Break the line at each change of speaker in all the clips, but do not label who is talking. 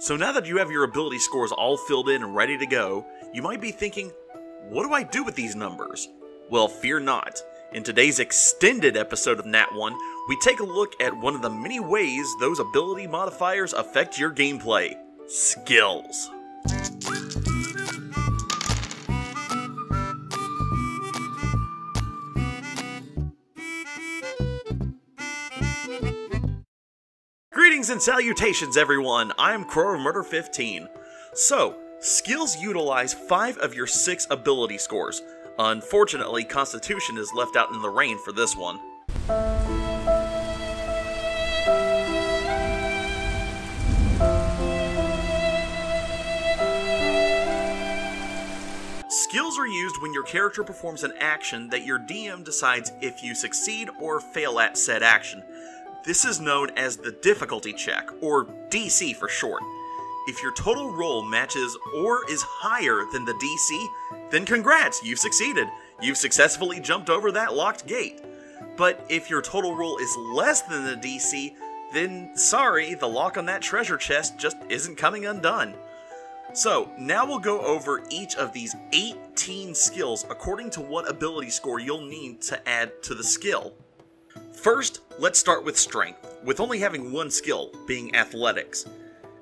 So now that you have your ability scores all filled in and ready to go, you might be thinking, what do I do with these numbers? Well, fear not. In today's extended episode of Nat 1, we take a look at one of the many ways those ability modifiers affect your gameplay skills. Greetings and salutations, everyone! I'm Krow Murder 15. So, skills utilize 5 of your 6 ability scores. Unfortunately, Constitution is left out in the rain for this one. Skills are used when your character performs an action that your DM decides if you succeed or fail at said action. This is known as the difficulty check, or DC for short. If your total roll matches or is higher than the DC, then congrats, you've succeeded. You've successfully jumped over that locked gate. But if your total roll is less than the DC, then sorry, the lock on that treasure chest just isn't coming undone. So, now we'll go over each of these 18 skills according to what ability score you'll need to add to the skill. First, let's start with strength, with only having one skill, being athletics.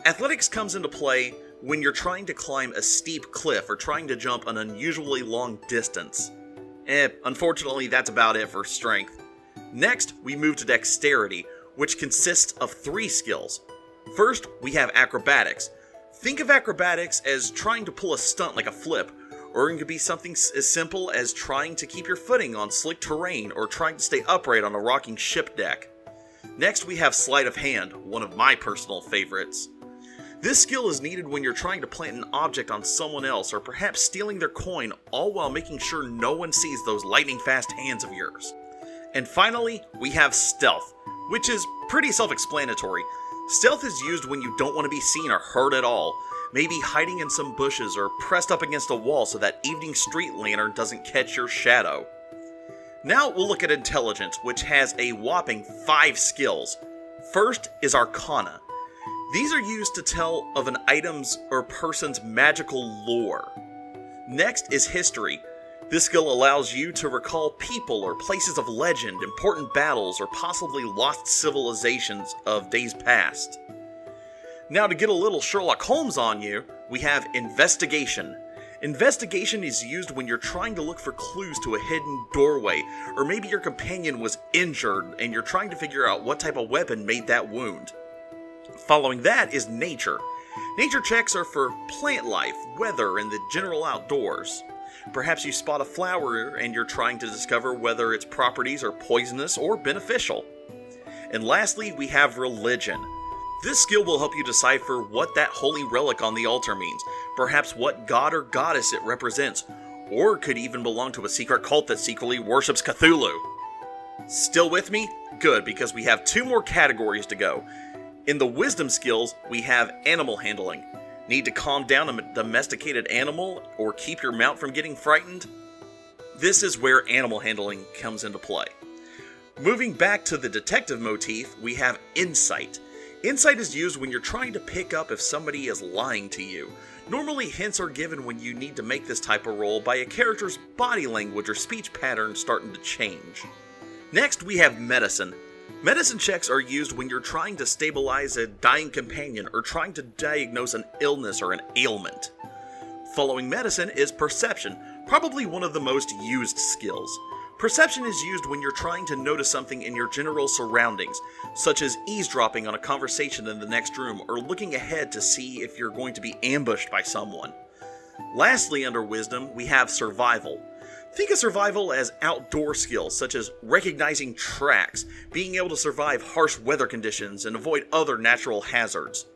Athletics comes into play when you're trying to climb a steep cliff or trying to jump an unusually long distance. Eh, unfortunately, that's about it for strength. Next, we move to dexterity, which consists of three skills. First, we have acrobatics. Think of acrobatics as trying to pull a stunt like a flip, or it could be something as simple as trying to keep your footing on slick terrain or trying to stay upright on a rocking ship deck. Next, we have Sleight of Hand, one of my personal favorites. This skill is needed when you're trying to plant an object on someone else or perhaps stealing their coin, all while making sure no one sees those lightning fast hands of yours. And finally, we have Stealth, which is pretty self explanatory. Stealth is used when you don't want to be seen or heard at all, maybe hiding in some bushes or pressed up against a wall so that evening street lantern doesn't catch your shadow. Now we'll look at intelligence, which has a whopping five skills. First is Arcana. These are used to tell of an item's or person's magical lore. Next is History. This skill allows you to recall people or places of legend, important battles, or possibly lost civilizations of days past. Now, to get a little Sherlock Holmes on you, we have Investigation. Investigation is used when you're trying to look for clues to a hidden doorway, or maybe your companion was injured and you're trying to figure out what type of weapon made that wound. Following that is Nature. Nature checks are for plant life, weather, and the general outdoors. Perhaps you spot a flower and you're trying to discover whether its properties are poisonous or beneficial. And lastly, we have Religion. This skill will help you decipher what that holy relic on the altar means, perhaps what god or goddess it represents, or could even belong to a secret cult that secretly worships Cthulhu. Still with me? Good, because we have two more categories to go. In the wisdom skills, we have animal handling. Need to calm down a domesticated animal or keep your mount from getting frightened? This is where animal handling comes into play. Moving back to the detective motif, we have insight. Insight is used when you're trying to pick up if somebody is lying to you. Normally, hints are given when you need to make this type of roll by a character's body language or speech pattern starting to change. Next, we have medicine. Medicine checks are used when you're trying to stabilize a dying companion or trying to diagnose an illness or an ailment. Following medicine is perception, probably one of the most used skills. Perception is used when you're trying to notice something in your general surroundings, such as eavesdropping on a conversation in the next room or looking ahead to see if you're going to be ambushed by someone. Lastly, under wisdom, we have survival. Think of survival as outdoor skills such as recognizing tracks, being able to survive harsh weather conditions, and avoid other natural hazards.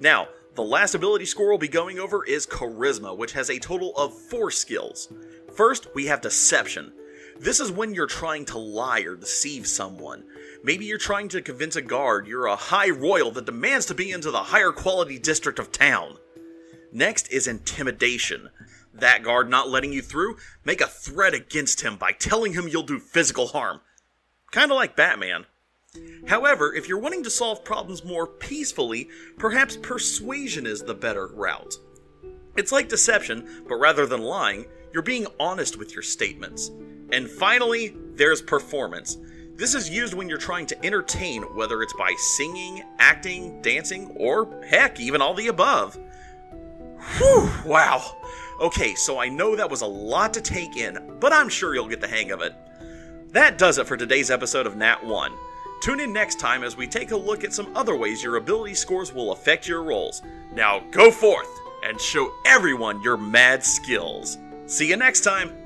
Now, the last ability score we'll be going over is Charisma, which has a total of four skills. First, we have Deception. This is when you're trying to lie or deceive someone. Maybe you're trying to convince a guard you're a high royal that demands to be into the higher quality district of town. Next is intimidation. That guard not letting you through, make a threat against him by telling him you'll do physical harm. Kinda like Batman. However, if you're wanting to solve problems more peacefully, perhaps persuasion is the better route. It's like deception, but rather than lying, you're being honest with your statements. And finally, there's performance. This is used when you're trying to entertain, whether it's by singing, acting, dancing, or heck, even all the above. Whew, wow. Okay, so I know that was a lot to take in, but I'm sure you'll get the hang of it. That does it for today's episode of Nat 1. Tune in next time as we take a look at some other ways your ability scores will affect your rolls. Now go forth and show everyone your mad skills. See you next time!